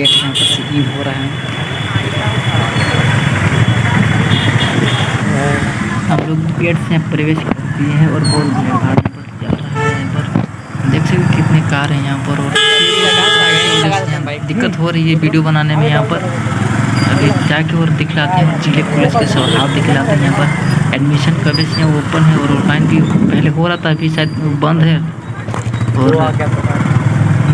Gate यहाँ पर से हो रहा है। हम लोग गेट से प्रवेश कर दिए हैं और बहुत भीड़ भाड़ यहाँ पर चल रहा है यहाँ पर। देख सकते कितने कार हैं यहाँ पर और दिक्कत हो रही है वीडियो बनाने में यहाँ पर। अभी जाके और दिखलाते हैं, ज़िले पुलिस के स्वभाव दिखलाते हैं यहाँ पर। एडमिशन कभी से ओपन है और ऑनलाइन भी पहले हो रहा था अभी शायद बंद है। और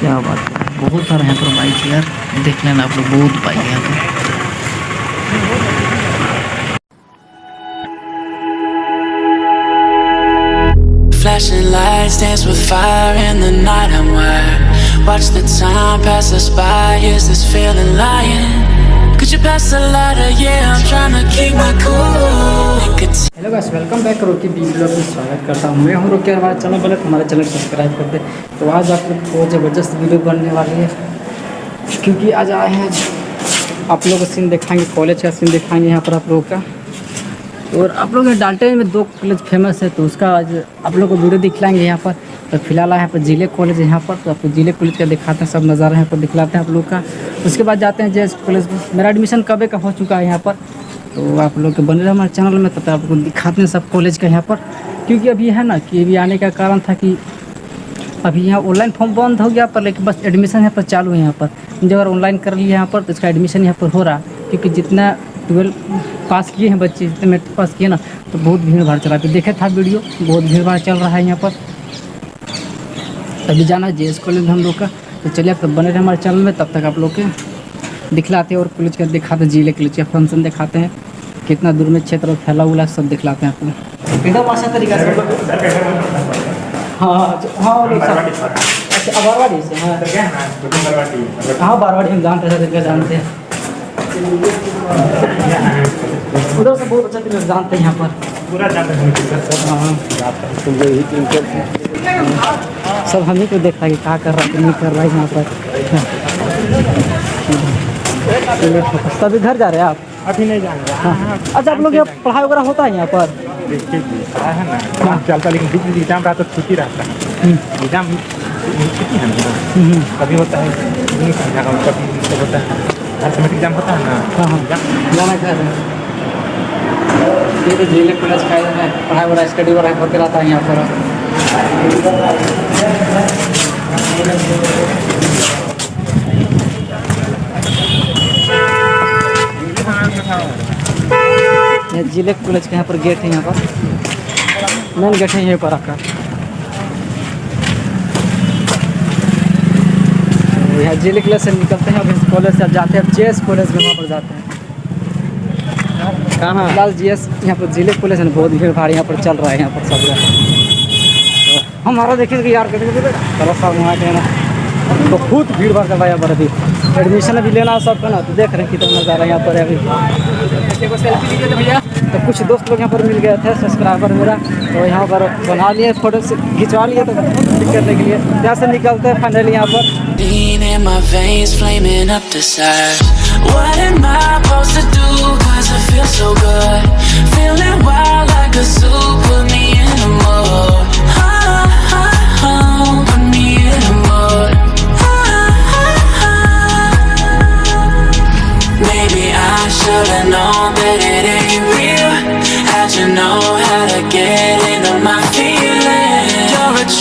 क्या बात है बहुत सारे यहाँ पर बाइक है यार देख लेना आप लोग बहुत बाइक है यहाँ पर Flashing lights dance with fire in the night I'm wired Watch the time pass us by, is this feeling lying? Could you pass the lighter? Yeah, I'm trying to keep my cool Nicotine Hello guys welcome back Rocky B blog में स्वागत करता हूँ। मैं हूँ रोकी हमारे channel बने हमारे चैनल सब्सक्राइब कर दे तो आज आप लोग बहुत ज़बरदस्त वीडियो बनने वाली है, क्योंकि आज आए हैं आप लोग का सीन दिखाएँगे कॉलेज का सीन दिखाएँगे यहाँ पर आप लोगों का। और आप लोग डाल्टन में दो कॉलेज फ़ेमस है तो उसका आज आप लोग को वीडियो दिखलाएँगे यहाँ पर। तो फ़िलहाल यहाँ पर ज़िले कॉलेज है यहाँ पर तो आपको ज़िले कॉलेज का दिखाते हैं, सब नज़ारा यहाँ पर दिखलाते हैं आप लोग का। उसके बाद जाते हैं जैस कॉलेज मेरा एडमिशन कबे का हो चुका है यहाँ पर? तो आप लोग के बने रहे हमारे चैनल में, तब आपको दिखाते हैं सब कॉलेज का यहाँ पर। क्योंकि अभी है ना कि अभी आने का कारण था कि अभी यहाँ ऑनलाइन फॉर्म बंद हो गया पर, लेकिन बस एडमिशन यहाँ पर चालू है यहाँ पर। जब अगर ऑनलाइन कर लिया यहाँ पर तो इसका एडमिशन यहाँ पर हो रहा। है क्योंकि जितना ट्वेल्व पास किए हैं बच्चे, जितने मेट्रिक पास किए ना तो बहुत भीड़ भाड़ चला है। देखे था वीडियो बहुत भीड़ भाड़ चल रहा है यहाँ पर। अभी जाना है जे एस कॉलेज हम लोग का। तो चलिए तब बने रहे हमारे चैनल में, तब तक आप लोग के दिखलाते हैं और कॉलेज का दिखाते ज़िले कॉलेज का फ़ंक्शन दिखाते हैं। कितना दूर में क्षेत्र फैला हुआ है, सब दिखलाते हैं आपको एकदम आसान तरीका से हाँ हाँ वो अच्छा अबारवाड़ी से हाँ। हाँ? बारवाड़ी हम जानते हैं तरीका जानते हैं। उधर से बहुत अच्छा तरीका जानते हैं यहाँ पर। हाँ सब हम ही। को देखता है कि क्या कर रहा है कि नहीं कर रहा है यहाँ पर। सब इधर जा रहे हैं आप? अभी नहीं जाएँगे हाँ। अच्छा आप लोग यहाँ पढ़ाई वगैरह होता है यहाँ पर? देखिए जी, है ना। काम चलता है, लेकिन बीच में एग्ज़ाम रहा तो छुट्टी रहता है। एग्ज़ाम छुट्टी है ना? हम्म, कभी होता है नहीं समझा कभी मतलब होता है। हर समय एग्ज़ाम होता है ना? हाँ हाँ। जाना हैं? तो ज़िले कॉलेज का पढ़ाई वगैरह स्टडी वगैरह होते रहता है यहाँ पर। ज़िले कॉलेज का यहाँ पर गेट है यहाँ पर। मेन गेट है यहीं पर आपका यहाँ ज़िले कॉलेज से निकलते हैं अब इस कॉलेज से अब जाते हैं अब जे कॉलेज में वहाँ पर जाते हैं। कहाँ? फ़िलहाल जी एस यहाँ पर ज़िले कॉलेज है ना बहुत भीड़ भाड़ यहाँ पर चल रहा है यहाँ पर सब जगह तो हमारा देखिए कि यार चलो सब वहाँ के ना। बहुत भीड़ भाड़ चल रहा है यहाँ पर अभी। एडमिशन अभी लेना है सबका ना तो देख रहे हैं कितना नज़ारा यहाँ पर है अभी भैया। तो कुछ दोस्त लोग यहाँ पर मिल गए थे सब्सक्राइबर मेरा तो यहाँ पर बना लिए फ़ोटो खिंचवा लिए तो क्लिक करने के लिए। यहाँ से निकलते हैं फाइनली यहाँ पर।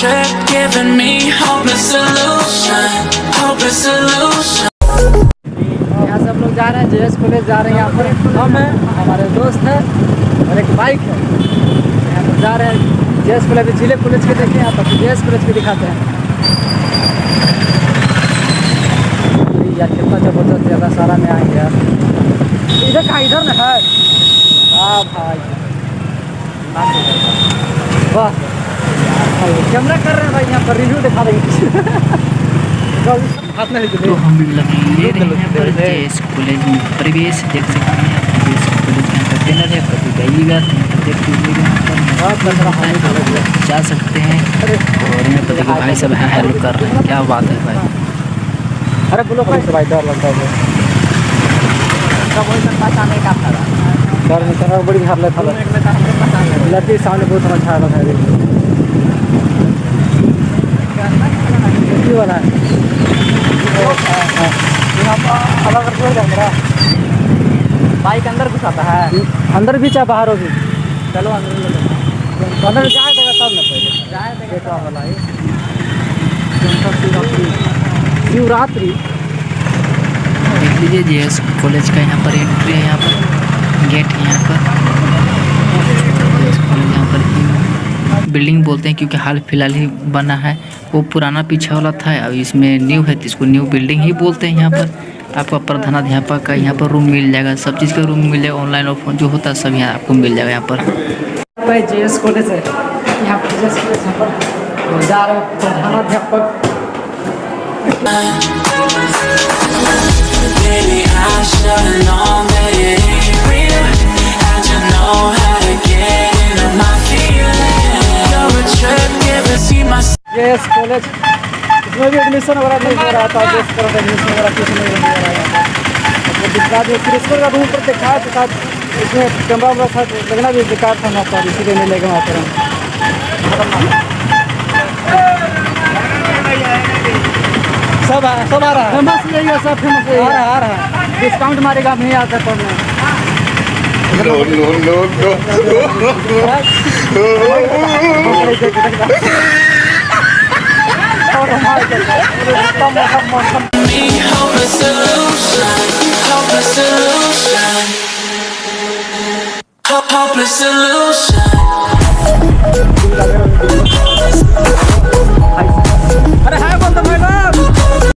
Trip giving me hopeless solution Hopeless solution. यहाँ से हम लोग जा रहे हैं जे एस कॉलेज जा रहे हैं यहाँ पर। हम हैं, हमारे दोस्त हैं, और एक बाइक है। यहाँ पर जा रहे हैं जे एस कॉलेज ज़िले कॉलेज के देखें यहाँ पर जे एस कॉलेज के दिखाते हैं। यार कितना ज़बरदस्त जगह सारा में आएँगे यार। इधर कहाँ इधर ना है। वाह भाई। वाह। कैमरा कर रहे हैं भाई यहाँ पर रिव्यू दिखा देंगे हाथ में तो हम लगे रहे हैं पर कॉलेज में। प्रवेश देख सकते हैं आप कंटेनर है कभी जाइएगा तो यहाँ पर देख लीजिएगा है आप लोग जा सकते हैं। और यहाँ पर देखिए भाई सब हैं हेल्प कर रहे हैं। क्या बात है भाई। अरे बोलो भाई डर लगता है। डर नहीं करना बड़ी घर लेता है लड़की सामने बहुत समझ आ रहा है। लड़की वाला है। अलग मेरा बाइक अंदर घुसाता है अंदर भी चाहे बाहर होगी। चलो अंदर अंदर जाए देगा तब ना पहले। जाए वाला है शिवरात्रि। लीजिए जे एस कॉलेज का यहाँ पर एंट्री है यहाँ पर। गेट है यहाँ पर। यहाँ पर बिल्डिंग बोलते हैं क्योंकि हाल फ़िलहाल ही बना है। वो पुराना पीछे वाला था अब इसमें न्यू है तो इसको न्यू बिल्डिंग ही बोलते हैं यहाँ पर। आपका प्रधानाध्यापक का यहाँ पर रूम मिल जाएगा सब चीज़ का रूम मिल जाएगा ऑनलाइन ऑफलाइन जो होता है सब यहाँ आपको मिल जाएगा यहाँ पर। जे एस कॉलेज है। यहाँ पर जे एस कॉलेज यहाँ पर जा रहे प्रधानाध्यापक। Baby, I should've known that it ain't real. S college इसमें भी एडमिशन वगैरह नहीं हो रहा था जे एस कॉलेज एडमिशन वगैरह कुछ नहीं हो रहा था। तो फिर इसको रूम पर दिखाया तो था इसमें कैमरा वगैरह था तो लगना भी बेकार था वहाँ पर इसीलिए नहीं लगे वहाँ पर हम। सब आ सब आ रहा है। फ़ेमस यही है सब फ़ेमस यही आ रहा है आ रहा है। डिस्काउंट मारेगा नहीं आता तो no, no, no, no. Me, hope a solution, hope a solution, hope a solution.